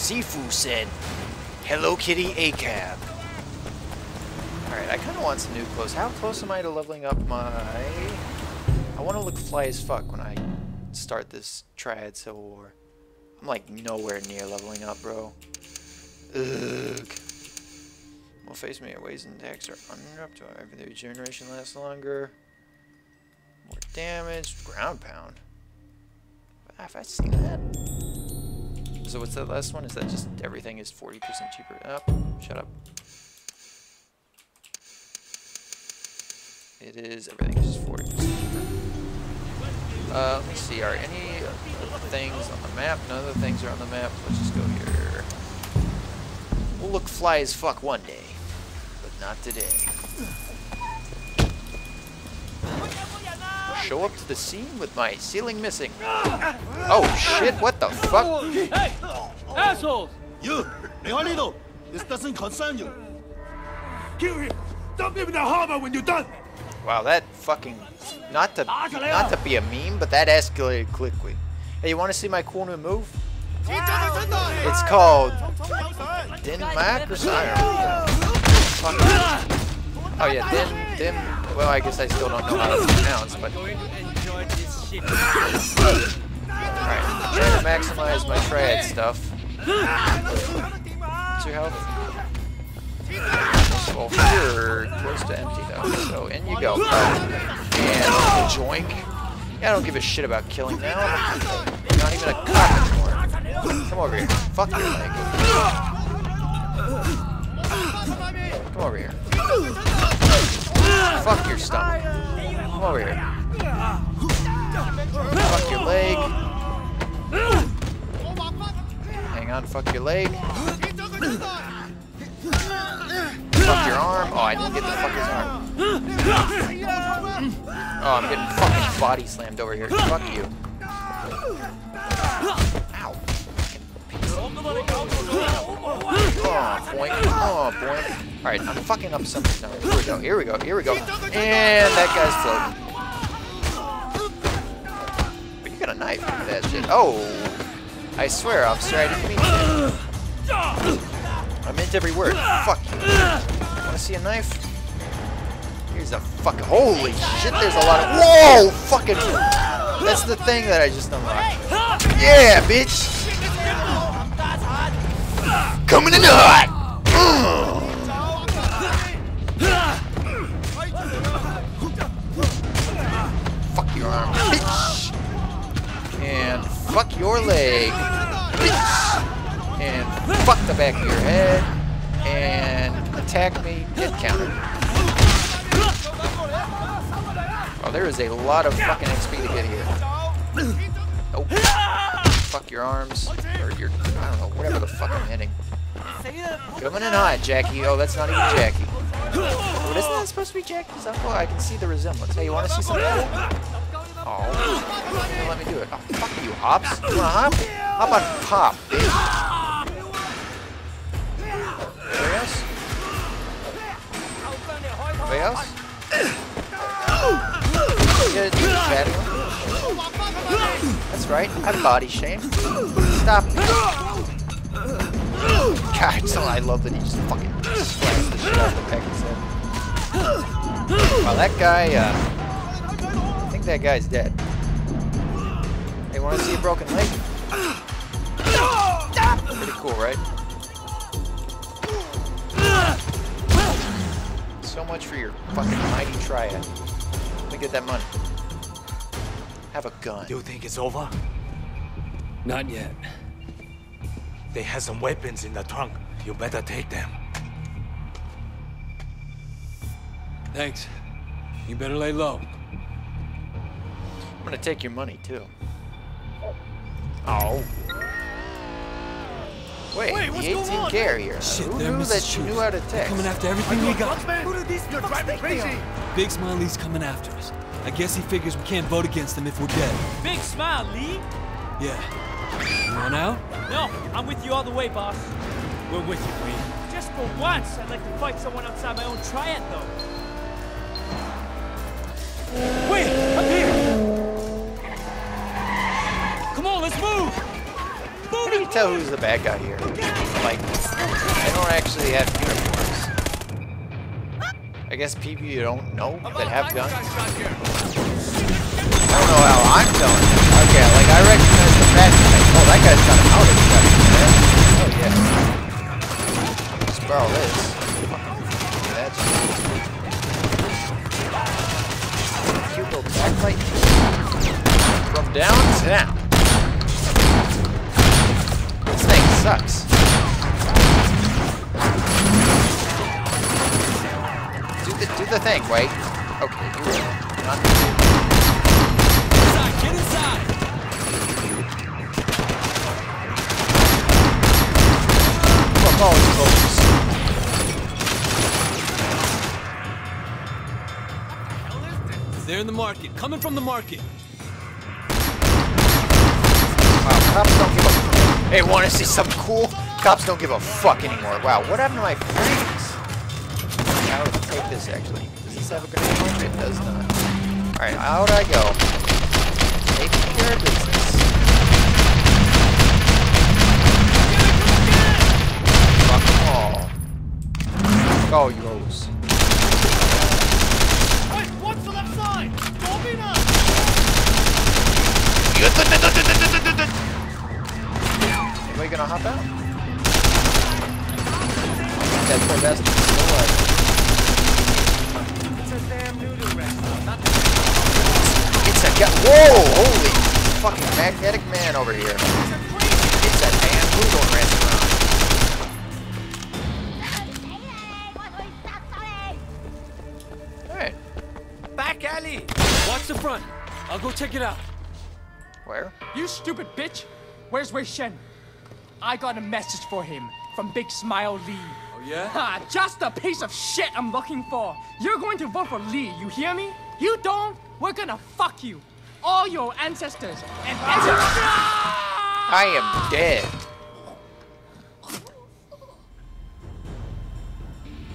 Sifu said, Hello Kitty ACAB. Alright, I kind of want some new clothes. How close am I to leveling up my... I want to look fly as fuck when I start this Triad Civil War. I'm like nowhere near leveling up, bro. Ugh. Well, face me ways and attacks are uninterrupted. Every regeneration lasts longer. More damage. Ground pound. Have I seen that? So what's that last one? Is that just everything is 40% cheaper? Up. Oh, shut up. It is everything is 40% cheaper. Uh, let's see. Are any things on the map? None of the things are on the map. Let's just go here. We'll look fly as fuck one day, but not today. Show up to the scene with my ceiling missing. Oh shit, what the fuck? Hey! Assholes! You, Leonardo, this doesn't concern you. Kill him! Dump him in the harbor when you're done! Wow, that fucking not to ah, not to be a meme, but that escalated quickly. Hey, you want to see my cool new move? It's called Din Mac or something. Ah. Oh yeah, Din Din. Well, I guess I still don't know how to pronounce, but. Alright, trying to maximize my triad stuff. What's your health? Well, you're close to empty though, so in you go. And joink. Yeah, I don't give a shit about killing now. Not even a cop anymore. Come over here. Fuck your leg. Come over here. Fuck your stomach. Come over here. Fuck your leg. Hang on, fuck your leg. Fuck your arm. Oh, I didn't get the fuck his arm. Oh, I'm getting fucking body slammed over here. Fuck you. Oh, boink. Oh, boink. Alright, I'm fucking up something now. Here we go, here we go, here we go. And that guy's floating. But you got a knife for that shit. Oh! I swear, officer, I didn't mean to. I meant every word. Fuck you. Wanna see a knife? Here's a fucking. Holy shit, there's a lot of. Whoa! Fucking. That's the thing that I just unlocked. Yeah, bitch! Coming in hot! Fuck your arm, bitch! And fuck your leg, bitch! And fuck the back of your head. And attack me, get countered. Oh, there is a lot of fucking XP to get here. Nope. Fuck your arms. Or your, I don't know, whatever the fuck I'm hitting. Coming in hot, Jackie. Oh, that's not even Jackie. But isn't that supposed to be Jackie's uncle? I can see the resemblance. Hey, you want to see something? Oh, let me do it. Oh, fuck you, Hops. You wanna hop? Hop on pop, bitch. Anybody else? Anybody That's right. I body shame. Stop. God, so I love that he just fucking slaps the shit out of the head. Wow, that guy, uh, I think that guy's dead. Hey, wanna see a broken leg? Pretty cool, right? So much for your fucking mighty triad. Let me get that money. Have a gun. Do you think it's over? Not yet. They have some weapons in the trunk. You better take them. Thanks. You better lay low. I'm gonna take your money too. Oh. Wait, Wait, the what's 18 going on? carrier. Shit, Who knew Mrs. that you knew how to They're? Coming after everything we got. Who do these You're driving me crazy! Big Smile Lee's coming after us. I guess he figures we can't vote against him if we're dead. Big smile, Lee. Yeah. You want out? No, I'm with you all the way, boss. We're with you, Lee. Just for once, I'd like to fight someone outside my own triad, though. Wait, up here! Come on, let's move! Move it! tell who's the bad guy here. Like, I don't actually have uniforms. I guess people you don't know that have guns. I don't know how I'm telling you. Okay, like I recognize the guy. Oh, that guy's got a powder gun. Oh yeah. Let's borrow this. That's cute little backlight. From downtown. This thing sucks. The do the thing, wait. Okay, you will. Not Inside, get inside! Fuck all these folks. They're in the market, coming from the market. Wow, cops don't give a. Hey, wanna see something cool? Cops don't give a fuck anymore. Wow, what happened to my this actually? Does this have a grenade? It does not. Alright, out I go. Taking care of business. Fuck them all. Fuck all you hoes. Hey, what's the left side? Don't be nuts! Anybody gonna hop out? That poor bastard is still alive. It's a damn noodle restaurant, not It's a guy. Whoa! Holy fucking magnetic man over here. It's a damn noodle restaurant. Alright, Back alley! Watch the front. I'll go check it out. where? You stupid bitch! Where's Wei Shen? I got a message for him from Big Smile Lee. Oh, yeah? Ha! Just the piece of shit I'm looking for. You're going to vote for Lee, you hear me? You don't? We're gonna fuck you. All your ancestors and every- I am dead.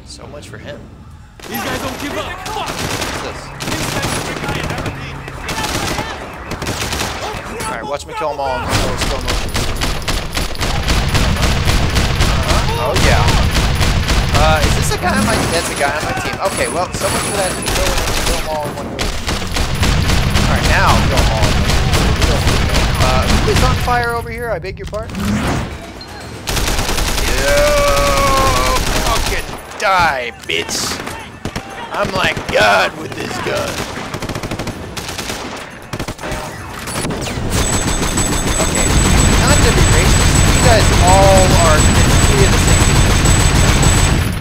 So much for him. These guys don't give up. Fuck! This? Alright, watch me kill them all in slow, motion. Uh-huh. Oh yeah. Uh, is this a guy on my that's a guy on my team. Okay, well, so much for that go. Alright, now them all in one go. Uh, who is on fire over here? I beg your pardon? You fucking die, bitch. I'm like God with this gun. Okay, not to be racist, you guys all are literally the same people.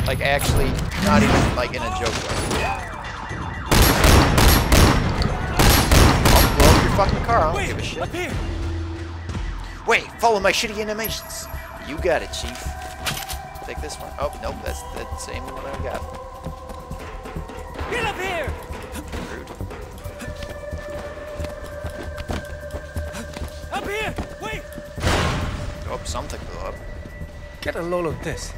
Like, actually, not even, like, in a joke way. I'll blow up your fucking car, I don't give a shit. Up here! Wait, follow my shitty animations. You got it, Chief. Take this one. Oh, nope, that's the same one I got. Get up here! Rude. Up here! Wait! Oh, something blew up. Get a load of this.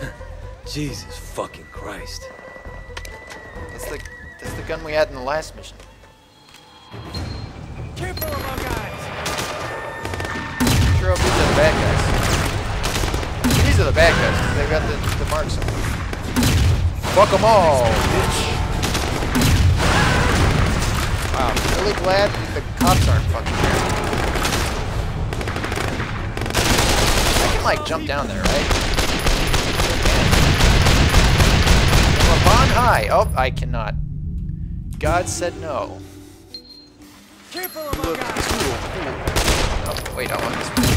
Jesus fucking Christ. That's the that's the gun we had in the last mission. The bad guys. These are the bad guys, they've got the, the marks on them. Fuck them all, bitch. Wow, I'm really glad the cops aren't fucking here. I can like jump down there, right? From up on high. Oh, I cannot. God said no. Careful our oh look cool. Oh, wait, I want this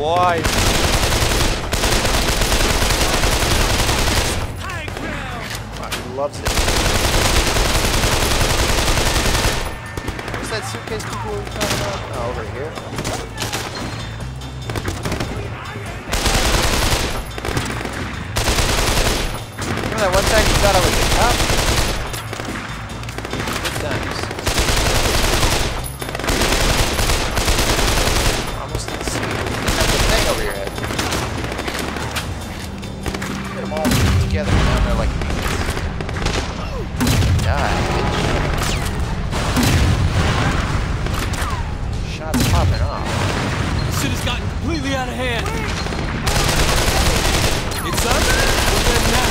life. High ground! Wow, he loves it. Where's that suitcase people were talking about? Oh, over here. Remember that one time you thought I was a cop? not popping off. This shit has gotten completely out of hand. It's up? Well then now.